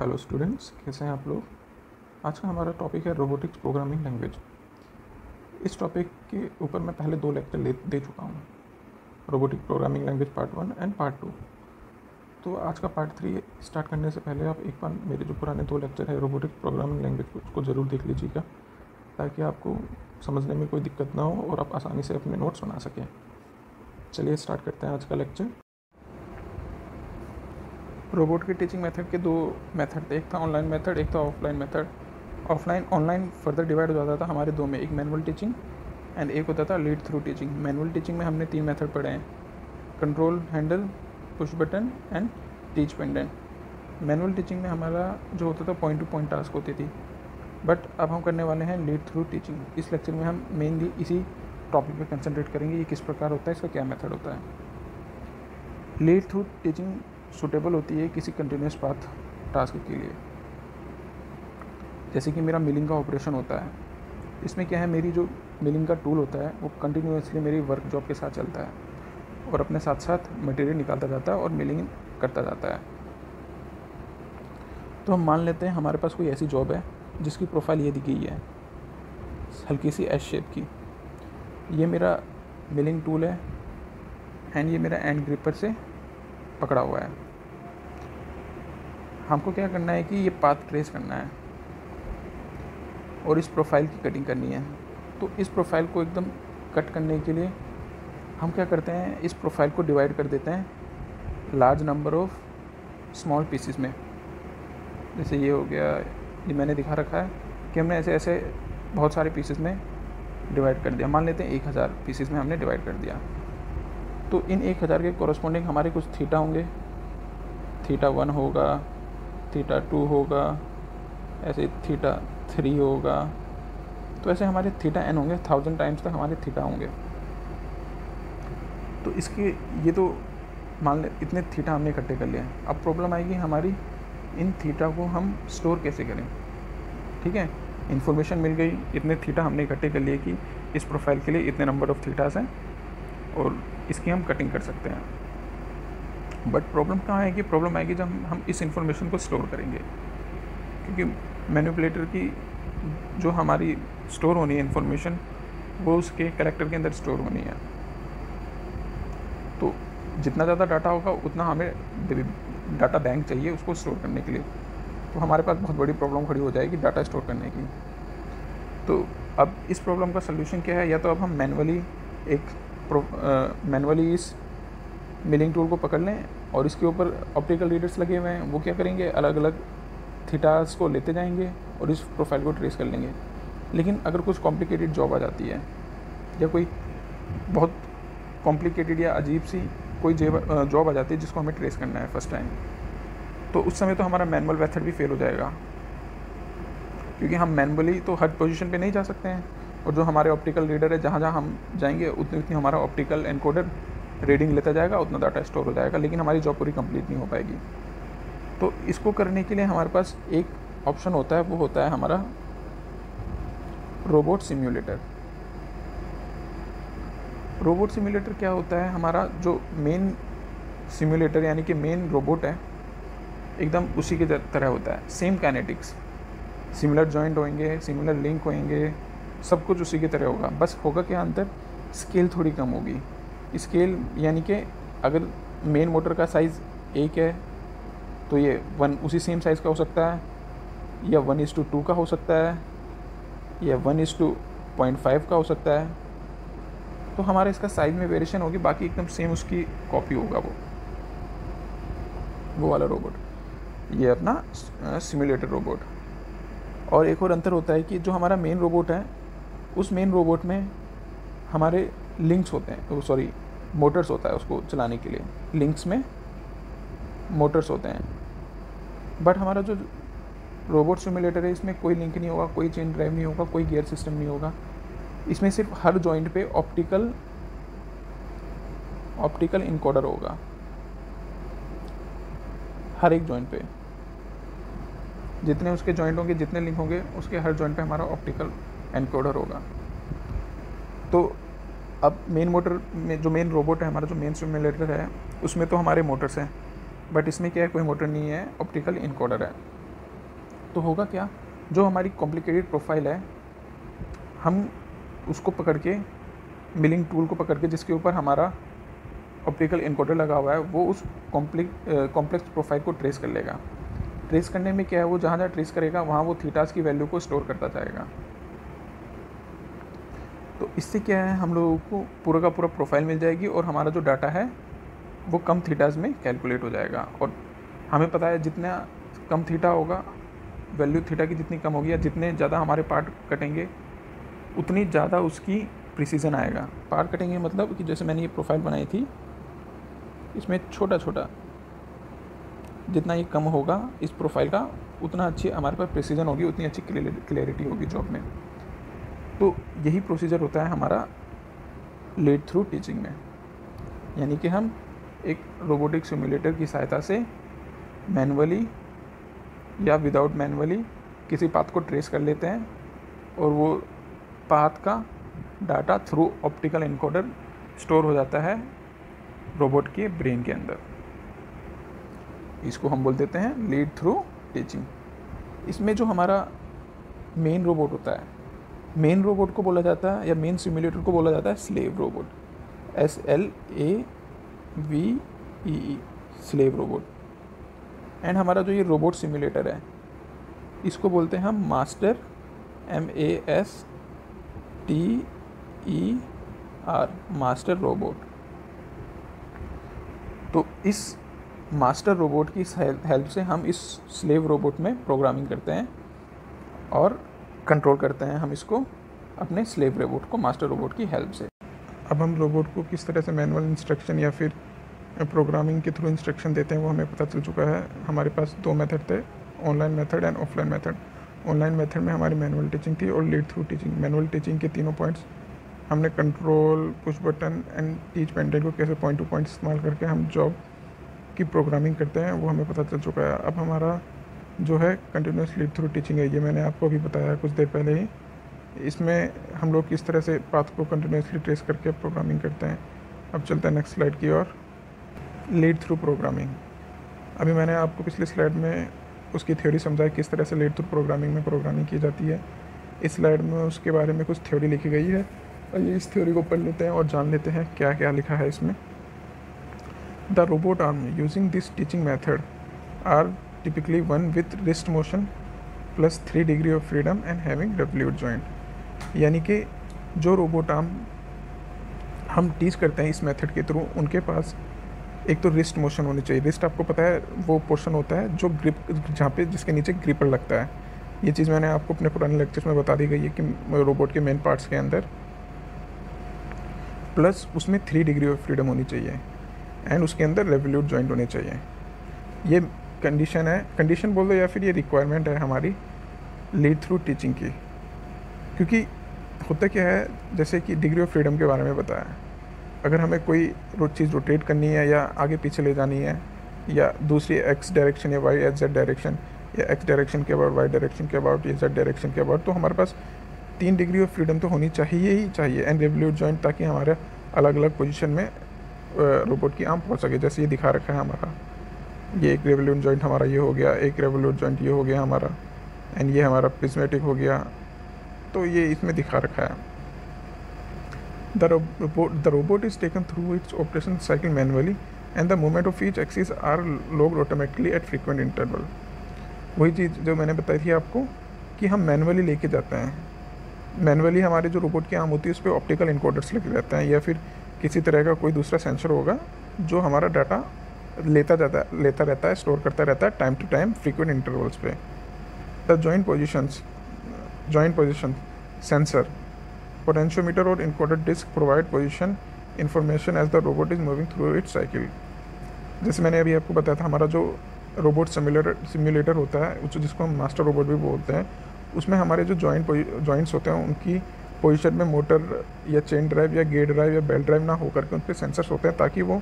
Hello students कैसे हैं आप लोग? आज का हमारा टॉपिक है रोबोटिक्स प्रोग्रामिंग लैंग्वेज इस टॉपिक के ऊपर मैं पहले दो लेक्चर ले, दे चुका हूँ. Robotic programming language part one and part two तो आज का पार्ट थ्री स्टार्ट करने से पहले आप एक बार मेरे जो पुराने दो लेक्चर है रोबोटिक प्रोग्रामिंग लैंग्वेज उसको ज़रूर देख लीजिएगा ताकि आपको समझने में कोई दिक्कत ना हो और आप आसानी से अपने नोट्स बना सकें. चलिए स्टार्ट करते हैं आज का लेक्चर रोबोट की टीचिंग मेथड के दो मेथड थे। एक था ऑनलाइन मेथड एक था offline method offline online further divide हो जाता था हमारे दो में। एक मैनुअल टीचिंग एंड एक होता था lead through teaching manual teaching में हमने तीन मेथड पढ़े हैं। Control handle push button and teach pendant manual teaching में हमारा जो होता था पॉइंट टू पॉइंट टास्क होती थी। बट अब हम करने वाले हैं लीड थ्रू टीचिंग इस लेक्चर में हम मेनली इसी टॉपिक पर कंसनट्रेट करेंगे ये किस प्रकार होता है, इसका क्या मेथड होता है। लीड थ्रू टीचिंग सुटेबल होती है किसी कंटिन्यूस पाथ टास्क के लिए। जैसे कि मेरा मिलिंग का ऑपरेशन होता है। इसमें क्या है, मेरी जो मिलिंग का टूल होता है, वो कंटिन्यूसली मेरी वर्क जॉब के साथ चलता है और अपने साथ साथ मटेरियल निकालता जाता है और मिलिंग करता जाता है। तो हम मान लेते हैं, हमारे पास कोई ऐसी जॉब है, जिसकी प्रोफ़ाइल ये दी गई है, हल्की सी एस शेप की। ये मेरा मिलिंग टूल है एंड ये मेरा एंड ग्रिपर से पकड़ा हुआ है। हमको क्या करना है कि ये पाथ ट्रेस करना है। और इस प्रोफ़ाइल की कटिंग करनी है। तो इस प्रोफ़ाइल को एकदम कट करने के लिए हम क्या करते हैं, इस प्रोफ़ाइल को डिवाइड कर देते हैं large number of small pieces में। जैसे ये हो गया, ये मैंने दिखा रखा है कि हमने ऐसे ऐसे बहुत सारे पीसेस में डिवाइड कर दिया। मान लेते हैं एक हज़ार पीसेस में हमने डिवाइड कर दिया। तो इन एक हज़ार के कॉरस्पॉन्डिंग हमारे कुछ थीटा होंगे। थीटा वन होगा थीटा टू होगा, ऐसे थीटा थ्री होगा। तो ऐसे हमारे थीटा एन होंगे थाउज़ेंड टाइम्स तक हमारे थीटा होंगे। तो इसके, ये तो मान लें, इतने थीटा हमने इकट्ठे कर लिए हैं। अब प्रॉब्लम आएगी हमारी, इन थीटा को हम स्टोर कैसे करें? ठीक है? इन्फॉर्मेशन मिल गई, इतने थीटा हमने इकट्ठे कर लिए कि इस प्रोफ़ाइल के लिए इतने नंबर ऑफ़ थीटास हैं, और इसकी हम कटिंग कर सकते हैं। बट प्रॉब्लम कहाँ आएगी प्रॉब्लम आएगी जब हम इस इंफॉर्मेशन को स्टोर करेंगे। क्योंकि मैनिपुलेटर की जो हमारी स्टोर होनी है इन्फॉर्मेशन वो उसके करेक्टर के अंदर स्टोर होनी है। तो जितना ज़्यादा डाटा होगा, उतना हमें डाटा बैंक चाहिए उसको स्टोर करने के लिए। तो हमारे पास बहुत बड़ी प्रॉब्लम खड़ी हो जाएगी डाटा स्टोर करने की। तो अब इस प्रॉब्लम का सोल्यूशन क्या है? या तो अब हम मैनुअली एक मैनुअली इस मिलिंग टूल को पकड़ लें और इसके ऊपर ऑप्टिकल रीडर्स लगे हुए हैं, वो क्या करेंगे? अलग अलग थीटास को लेते जाएँगे और इस प्रोफ़ाइल को ट्रेस कर लेंगे। लेकिन अगर कुछ कॉम्प्लिकेटेड जॉब आ जाती है, या कोई बहुत कॉम्प्लिकेटेड या अजीब सी कोई जॉब आ जाती है जिसको हमें ट्रेस करना है फ़र्स्ट टाइम तो उस समय तो हमारा मैनुअल मेथड भी फेल हो जाएगा। क्योंकि हम मैनुअली तो हर पोजीशन पे नहीं जा सकते हैं और जो हमारे ऑप्टिकल रीडर है जहाँ जहाँ हम जाएँगे उतनी उतनी हमारा ऑप्टिकल एनकोडर रीडिंग लेता जाएगा, उतना डाटा स्टोर हो जाएगा, लेकिन हमारी जॉब पूरी कंप्लीट नहीं हो पाएगी। तो इसको करने के लिए हमारे पास एक ऑप्शन होता है, वो होता है हमारा रोबोट सिम्युलेटर रोबोट सिम्युलेटर क्या होता है? हमारा जो मेन सिम्युलेटर यानी कि मेन रोबोट है, एकदम उसी के तरह होता है। सेम कैनेटिक्स सिमिलर जॉइंट होंगे सिमिलर लिंक होंगे सब कुछ उसी की तरह होगा। बस होगा क्या अंतर? स्केल थोड़ी कम होगी। स्केल, यानी कि अगर मेन मोटर का साइज़ एक है तो ये वन उसी सेम साइज़ का हो सकता है, या वन इज़ टू टू का हो सकता है, या one is two point five का हो सकता है। तो हमारा इसका साइज़ में वेरिएशन होगी, बाकी एकदम सेम उसकी कॉपी होगा वो। वो वाला रोबोट ये अपना सिमुलेटर रोबोट और एक और अंतर होता है कि जो हमारा मेन रोबोट है, उस मेन रोबोट में हमारे लिंक्स होते हैं सॉरी मोटर्स होता है उसको चलाने के लिए। लिंक्स में मोटर्स होते हैं। बट हमारा जो रोबोट सिमुलेटर है, इसमें कोई लिंक नहीं होगा, कोई चेन ड्राइव नहीं होगा, कोई गियर सिस्टम नहीं होगा। इसमें सिर्फ़ हर जॉइंट पे ऑप्टिकल ऑप्टिकल इनकोडर होगा। हर एक जॉइंट पे। जितने उसके जॉइंट होंगे, जितने लिंक होंगे, उसके हर जॉइंट पे हमारा ऑप्टिकल एनकोडर होगा। तो अब मेन मोटर में जो मेन रोबोट है, हमारा जो मेन सिमुलेटर है, उसमें तो हमारे मोटर्स हैं बट इसमें क्या है, कोई मोटर नहीं है ऑप्टिकल इनकोडर है। तो होगा क्या? जो हमारी कॉम्प्लिकेटेड प्रोफ़ाइल है, हम उसको पकड़ के मिलिंग टूल को पकड़ के, जिसके ऊपर हमारा ऑप्टिकल इनकोडर लगा हुआ है, वो उस कॉम्प्लिक कॉम्प्लेक्स प्रोफ़ाइल को ट्रेस कर लेगा। ट्रेस करने में क्या है, वो जहाँ जहाँ ट्रेस करेगा, वहाँ वो थीटास की वैल्यू को स्टोर करता जाएगा। इससे क्या है, हम लोगों को पूरा का पूरा प्रोफ़ाइल मिल जाएगी और हमारा जो डाटा है, वो कम थीटाज में कैलकुलेट हो जाएगा। और हमें पता है जितना कम थीटा होगा वैल्यू थीटा की जितनी कम होगी या जितने ज़्यादा हमारे पार्ट कटेंगे, उतनी ज़्यादा उसकी प्रिसीजन आएगा। पार्ट कटेंगे मतलब कि जैसे मैंने ये प्रोफ़ाइल बनाई थी, इसमें छोटा छोटा जितना ये कम होगा इस प्रोफ़ाइल का, उतना अच्छी हमारे पास प्रिसीजन होगी, उतनी अच्छी क्लियरिटी होगी जॉब में। तो यही प्रोसीजर होता है हमारा लेट थ्रू टीचिंग में। यानी कि हम एक रोबोटिक सिमुलेटर की सहायता से मैनुअली या विदाउट मैनुअली किसी पाथ को ट्रेस कर लेते हैं और वो पाथ का data through optical encoder store हो जाता है रोबोट के ब्रेन के अंदर। इसको हम बोल देते हैं लीड थ्रू टीचिंग इसमें जो हमारा मेन रोबोट होता है मेन रोबोट को बोला जाता है या मेन सिमुलेटर को बोला जाता है slave robot S L A V E slave robot and हमारा जो ये रोबोट सिमुलेटर है, इसको बोलते हैं हम master M A S T E R master robot तो इस मास्टर रोबोट की हेल्प से हम इस स्लेव रोबोट में प्रोग्रामिंग करते हैं और कंट्रोल करते हैं हम इसको अपने स्लेव रोबोट को मास्टर रोबोट की हेल्प से। अब हम रोबोट को किस तरह से मैनुअल इंस्ट्रक्शन या फिर प्रोग्रामिंग के थ्रू इंस्ट्रक्शन देते हैं वो हमें पता चल चुका है। हमारे पास दो मेथड थे online method and offline method online method में हमारी मैनुअल टीचिंग थी और lead through teaching manual teaching के तीनों पॉइंट्स हमने control push button and teach pendant को कैसे पॉइंट टू पॉइंट इस्तेमाल करके हम जॉब की प्रोग्रामिंग करते हैं, वो हमें पता चल चुका है। अब हमारा जो है कंटिन्यूस लीड थ्रू टीचिंग है, ये मैंने आपको अभी बताया कुछ देर पहले ही। इसमें हम लोग किस तरह से पाथ को कंटिन्यूसली ट्रेस करके प्रोग्रामिंग करते हैं। अब चलते हैं नेक्स्ट स्लाइड की ओर। लीड थ्रू प्रोग्रामिंग अभी मैंने आपको पिछली स्लाइड में उसकी थ्योरी समझाई, किस तरह से लीड थ्रू प्रोग्रामिंग में प्रोग्रामिंग की जाती है। इस स्लाइड में उसके बारे में कुछ थ्योरी लिखी गई है। आइए इस थ्योरी को पढ़ लेते हैं और जान लेते हैं क्या क्या लिखा है इसमें। The robot arm using this teaching method are typically one with wrist motion plus three degree of freedom and having revolute joint यानी कि जो रोबोट आर्म हम टीच करते हैं इस मेथड के थ्रू उनके पास एक तो रिस्ट मोशन होनी चाहिए। रिस्ट आपको पता है, वो पोर्शन होता है जो ग्रिप जहाँ पे जिसके नीचे ग्रिपर लगता है। ये चीज़ मैंने आपको अपने पुराने लेक्चर्स में बता दी गई है कि रोबोट के मेन पार्ट्स के अंदर। प्लस उसमें थ्री डिग्री ऑफ़ फ्रीडम होनी चाहिए। एंड उसके अंदर रेवल्यूट जॉइंट होने चाहिए। ये कंडीशन है। कंडीशन बोल दो या फिर ये रिक्वायरमेंट है हमारी लीड थ्रू टीचिंग की। क्योंकि होता क्या है, जैसे कि डिग्री ऑफ़ फ्रीडम के बारे में बताया। अगर हमें कोई चीज़ रोटेट करनी है या आगे पीछे ले जानी है, या दूसरी एक्स डायरेक्शन या वाई एच जेड डायरेक्शन या एक्स डायरेक्शन के अबाउट वाई डायरेक्शन के अबाउट या जेड डायरेक्शन के अबाउट तो हमारे पास तीन डिग्री ऑफ़ फ्रीडम तो होनी चाहिए ही चाहिए एंड रेवल्यूट जॉइंट ताकि हमारे अलग अलग पोजिशन में रोबोट की आम पहुँच सके, जैसे ये दिखा रखा है हमारा। ये एक रेवल्यूट जॉइंट हमारा ये हो गया, एक रेवल्यूट जॉइंट ये हो गया हमारा एंड ये हमारा प्रिज्मेटिक हो गया। तो ये इसमें दिखा रखा है। The robot the robot is taken through its operation cycle manually and the moment of each axis are log automatically at frequent interval वही चीज़ जो मैंने बताई थी आपको, कि हम मैनुअली लेके जाते हैं। मैनुअली हमारे जो रोबोट की आम होती है, उस पर ऑप्टिकल इनकोडर्स लेके जाते हैं, या फिर किसी तरह का कोई दूसरा सेंसर होगा, जो हमारा डाटा लेता जाता, लेता रहता है स्टोर करता रहता है time to time frequent intervals पे। The joint positions joint position sensor potentiometer और encoded disc provide position information as the robot is moving through it cycle जैसे मैंने अभी आपको बताया था, हमारा जो रोबोट सिमुलेटर सिमुलेटर होता है, उस जिसको हम मास्टर रोबोट भी बोलते हैं, उसमें हमारे जो जॉइंट जॉइंट्स होते हैं, उनकी पोजिशन में मोटर या चेन ड्राइव या गेट ड्राइव या बेल्ट ड्राइव ना होकर के उन पर सेंसर्स होते हैं, ताकि वो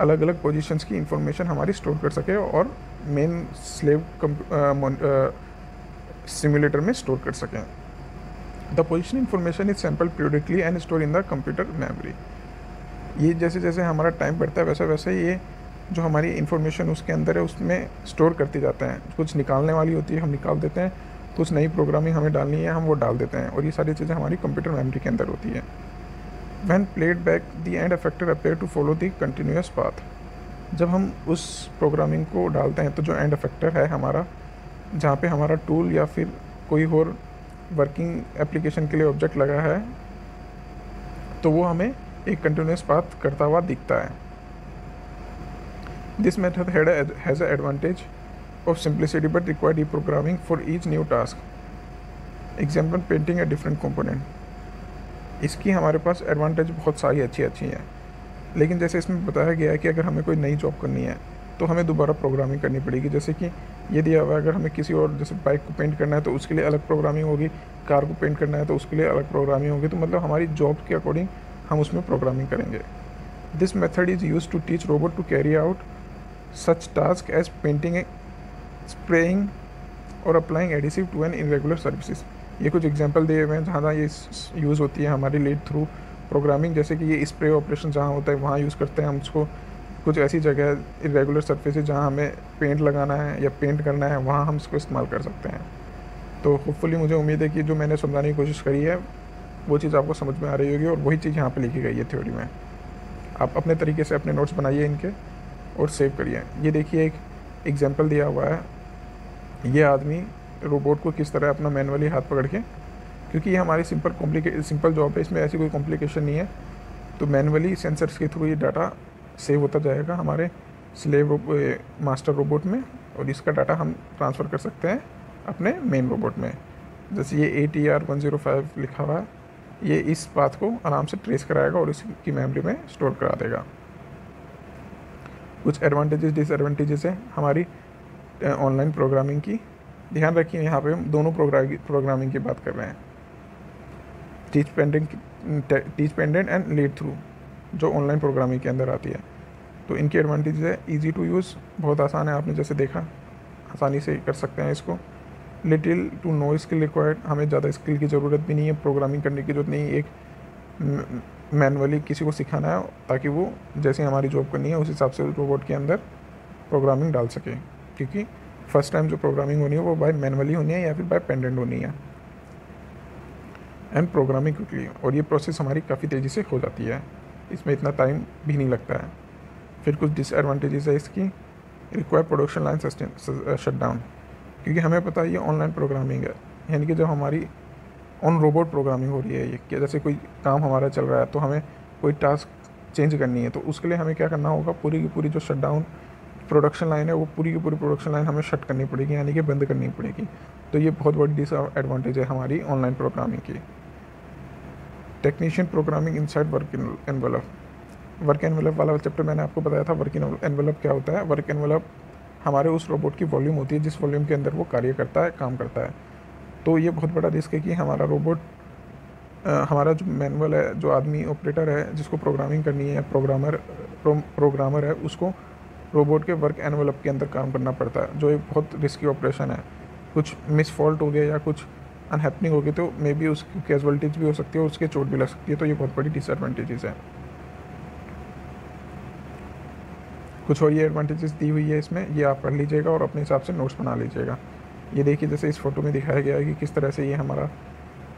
अलग अलग पोजीशंस की इंफॉर्मेशन हमारी स्टोर कर सके और मेन स्लेव सिमुलेटर में स्टोर कर सकें। The position information is sample periodically and store in the computer memory ये जैसे जैसे हमारा टाइम बढ़ता है वैसे वैसे ये जो हमारी इन्फॉर्मेशन उसके अंदर है, उसमें स्टोर करते जाते हैं। कुछ निकालने वाली होती है, हम निकाल देते हैं कुछ नई प्रोग्रामिंग हमें डालनी है, हम वो डाल देते हैं और ये सारी चीज़ें हमारी कंप्यूटर मेमोरी के अंदर होती है। When played back the end effector appear to follow the continuous path जब हम उस प्रोग्रामिंग को डालते हैं तो जो एंड अफेक्टर है हमारा, जहाँ पे हमारा टूल या फिर कोई और वर्किंग एप्लीकेशन के लिए ऑब्जेक्ट लगा है तो वो हमें एक कंटिन्यूस पाथ करता हुआ दिखता है this method had has a advantage of simplicity but require deprogramming for each new task. Example, painting a different component. इसकी हमारे पास एडवांटेज बहुत सारी अच्छी अच्छी हैं। लेकिन जैसे इसमें बताया गया है कि अगर हमें कोई नई जॉब करनी है तो हमें दोबारा प्रोग्रामिंग करनी पड़ेगी। जैसे कि ये दिया हुआ है अगर हमें किसी और, जैसे बाइक को पेंट करना है तो उसके लिए अलग प्रोग्रामिंग होगी। कार को पेंट करना है तो उसके लिए अलग प्रोग्रामिंग होगी। तो मतलब हमारी जॉब के अकॉर्डिंग हम उसमें प्रोग्रामिंग करेंगे। This method is use to teach robot to carry out such task as painting spraying और applying adhesive to an irregular services ये कुछ एग्जांपल दिए हुए हैं जहाँ जहाँ ये यूज़ होती है हमारी लीड थ्रू प्रोग्रामिंग जैसे कि ये स्प्रे ऑपरेशन जहाँ होता है, वहाँ यूज़ करते हैं हम उसको। कुछ ऐसी जगह इरेगुलर सर्फेसेज जहाँ हमें पेंट लगाना है या पेंट करना है, वहाँ हम इसको इस्तेमाल कर सकते हैं। तो होपफुली मुझे उम्मीद है कि जो मैंने समझाने की कोशिश करी है, वो चीज़ आपको समझ में आ रही होगी और वही चीज़ यहाँ पर लिखी गई है थ्योरी में। आप अपने तरीके से अपने नोट्स बनाइए इनके और सेव करिए। ये देखिए एक एग्ज़ाम्पल दिया हुआ है। ये आदमी रोबोट को किस तरह अपना मैनुअली हाथ पकड़ के, क्योंकि ये हमारी सिंपल कॉम्प्लिके सिंपल जॉब है, इसमें ऐसी कोई कॉम्प्लिकेशन नहीं है। तो मैनुअली सेंसर्स के थ्रू ये डाटा सेव होता जाएगा हमारे स्लेव मास्टर रोबोट में, और इसका डाटा हम ट्रांसफ़र कर सकते हैं अपने मेन रोबोट में। जैसे ये A T R one zero five लिखा हुआ है, ये इस बात को आराम से ट्रेस कराएगा और इसकी मेमोरी में स्टोर करा देगा। कुछ एडवांटेजेस डिसएडवांटेजेस हैं हमारी ऑनलाइन प्रोग्रामिंग की। ध्यान रखिए, यहाँ पे हम दोनों प्रोग्रामिंग की बात कर रहे हैं। Teach pendant teach pendant and lead through जो ऑनलाइन प्रोग्रामिंग के अंदर आती है। तो इनकी एडवांटेज है ईजी टू यूज़ बहुत आसान है, आपने जैसे देखा, आसानी से कर सकते हैं इसको। Little to no skill required हमें ज़्यादा स्किल की ज़रूरत भी नहीं है प्रोग्रामिंग करने की ज़रूरत नहीं एक मैनुअली किसी को सिखाना है, ताकि वो जैसे हमारी जॉब करनी है, उस हिसाब से रोबोट के अंदर प्रोग्रामिंग डाल सके, क्योंकि फ़र्स्ट टाइम जो प्रोग्रामिंग होनी है, वो बाय मैनुअली होनी है या फिर बाय पेंडेंट होनी है? एंड प्रोग्रामिंग क्विकली और ये प्रोसेस हमारी काफ़ी तेज़ी से हो जाती है। इसमें इतना टाइम भी नहीं लगता है। फिर कुछ डिसएडवांटेजेस है इसकी। Require production line shut down क्योंकि हमें पता है ये ऑनलाइन प्रोग्रामिंग है। यानी कि जब हमारी ऑन रोबोट प्रोग्रामिंग हो रही है ये, कि जैसे कोई काम हमारा चल रहा है तो हमें कोई टास्क चेंज करनी है तो उसके लिए हमें क्या करना होगा? पूरी की पूरी जो शट डाउन प्रोडक्शन लाइन है वो पूरी की पूरी प्रोडक्शन लाइन हमें शट करनी पड़ेगी यानी कि बंद करनी पड़ेगी। तो ये बहुत बड़ी डिसएडवांटेज है हमारी ऑनलाइन प्रोग्रामिंग की। Technician programming inside work envelope work envelope वाला चैप्टर मैंने आपको बताया था वर्क एनवेलप क्या होता है? वर्क एनवेलप हमारे उस रोबोट की वॉल्यूम होती है जिस वॉल्यूम के अंदर वो कार्य करता है काम करता है। तो ये बहुत बड़ा रिस्क है कि हमारा रोबोट हमारा जो मैनुअल है जो आदमी ऑपरेटर है जिसको प्रोग्रामिंग करनी है प्रोग्रामर प्रो, प्रोग्रामर है उसको रोबोट के वर्क एनवेलप के अंदर काम करना पड़ता है, जो एक बहुत रिस्की ऑपरेशन है। कुछ मिस फॉल्ट हो गया या कुछ अनहैपनिंग हो गई तो मे बी उसकी कैजुअलिटीज भी हो सकती है और उसके चोट भी लग सकती है तो ये बहुत बड़ी डिसएडवांटेजेस है। कुछ और ये एडवांटेजेस दी हुई है इसमें, ये आप पढ़ लीजिएगा और अपने हिसाब से नोट्स बना लीजिएगा। ये देखिए, जैसे इस फ़ोटो में दिखाया गया है कि किस तरह से ये हमारा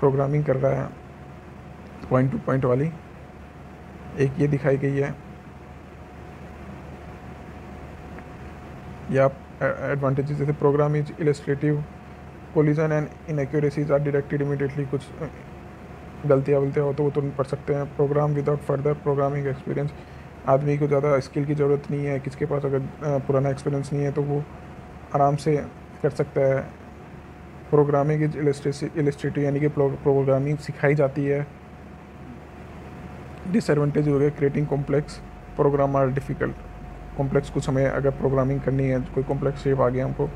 प्रोग्रामिंग कर रहा है। पॉइंट टू पॉइंट वाली। एक ये दिखाई गई है। या एडवांटेजेस जैसे program is illustrative collision and inaccuracies are directed immediately कुछ गलतियाँ वलतियाँ हो तो वो तुरंत पढ़ सकते हैं। Program without further programming experience आदमी को ज़्यादा स्किल की ज़रूरत नहीं है, किसके पास अगर पुराना एक्सपीरियंस नहीं है तो वो आराम से कर सकता है। प्रोग्रामिंग इज़ यानी कि प्रोग्रामिंग सिखाई जाती है। डिसएडवांटेज हो गया creating complex program are difficult complex कुछ हमें अगर प्रोग्रामिंग करनी है कोई कॉम्प्लेक्स शेप आ गया हमको,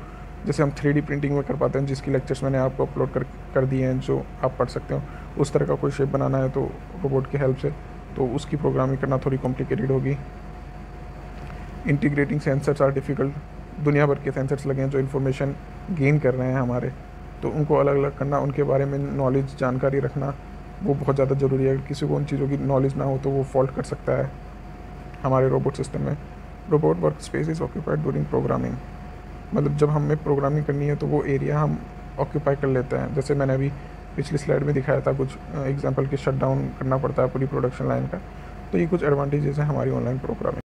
जैसे हम थ्री प्रिंटिंग में कर पाते हैं, जिसकी लेक्चर्स मैंने आपको अपलोड कर कर दिए हैं, जो आप पढ़ सकते हो। उस तरह का कोई शेप बनाना है तो रोबोट की हेल्प से तो उसकी प्रोग्रामिंग करना थोड़ी कॉम्प्लिकेटेड होगी। इंटीग्रेटिंग सेंसर्स आर डिफ़िकल्ट दुनिया भर के सेंसर्स लगे हैं जो इन्फॉर्मेशन गेन कर रहे हैं हमारे। तो उनको अलग अलग करना, उनके बारे में नॉलेज जानकारी रखना, वो बहुत ज़्यादा ज़रूरी है। किसी को उन चीज़ों की नॉलेज ना हो तो वो फॉल्ट कर सकता है हमारे रोबोट सिस्टम में। Robot work space is occupied during programming मतलब जब हमें प्रोग्रामिंग करनी है तो वो एरिया हम ऑक्यूपाई कर लेते हैं। जैसे मैंने अभी पिछली स्लाइड में दिखाया था, कुछ एग्ज़ाम्पल के शट डाउन करना पड़ता है पूरी प्रोडक्शन लाइन का तो ये कुछ एडवांटेजेस हैं हमारी ऑनलाइन प्रोग्रामिंग